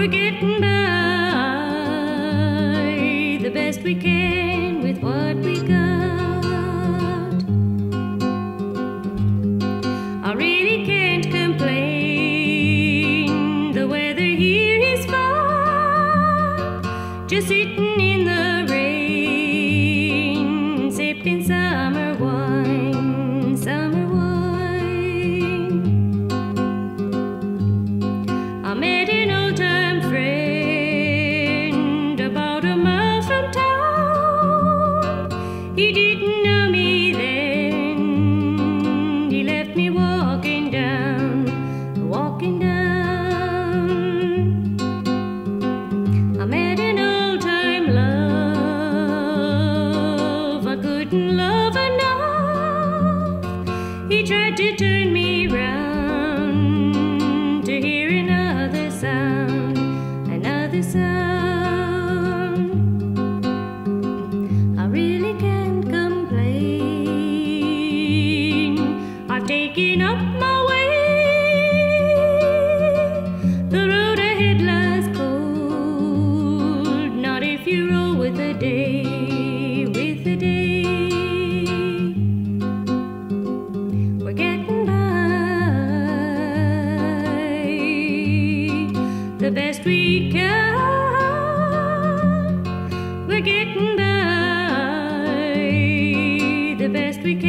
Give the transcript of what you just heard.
We're getting by the best we can with what we got. I really can't complain. The weather here is fine. Just sitting in the He didn't know me then. He left me walking down, walking down. I met an old time love. I couldn't love enough. He tried to making up my way. The road ahead lies cold, not if you roll with the day, with the day. We're getting by the best we can. We're getting by the best we can.